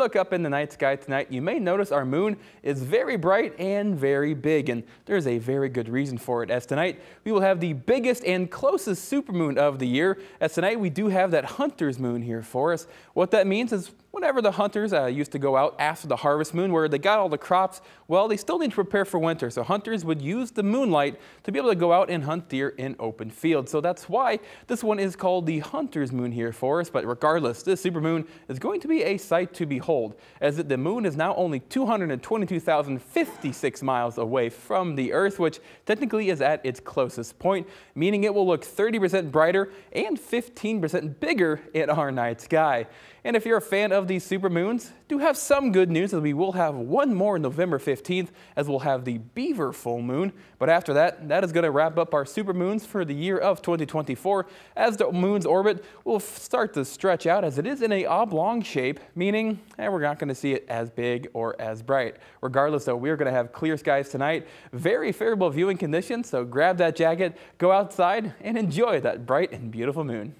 look up in the night sky tonight, you may notice our moon is very bright and very big, and there's a very good reason for it, as tonight we will have the biggest and closest supermoon of the year, as tonight we do have that hunter's moon here for us. What that means is whenever the hunters uh, used to go out after the harvest moon where they got all the crops, well, they still need to prepare for winter. So hunters would use the moonlight to be able to go out and hunt deer in open fields. So that's why this one is called the hunter's moon here for us. But regardless, this supermoon is going to be a sight to behold as the moon is now only 222,056 miles away from the Earth, which technically is at its closest point, meaning it will look 30% brighter and 15% bigger in our night sky. And if you're a fan of these supermoons, do have some good news as we will have one more November 15th as we'll have the Beaver full moon. But after that, that is going to wrap up our supermoons for the year of 2024 as the moon's orbit will start to stretch out as it is in a oblong shape, meaning eh, we're not going to see it as big or as bright. Regardless though, we're going to have clear skies tonight, very favorable viewing conditions, so grab that jacket, go outside and enjoy that bright and beautiful moon.